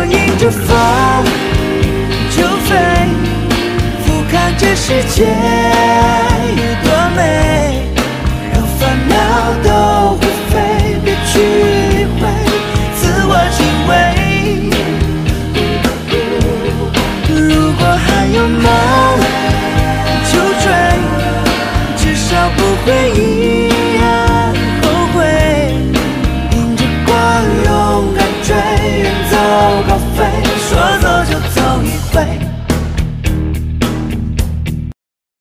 我迎着风就飞，俯瞰这世界有多美，让烦恼都会飞，别去理会自我敬畏。如果还有梦，就追，至少不会遗。faith.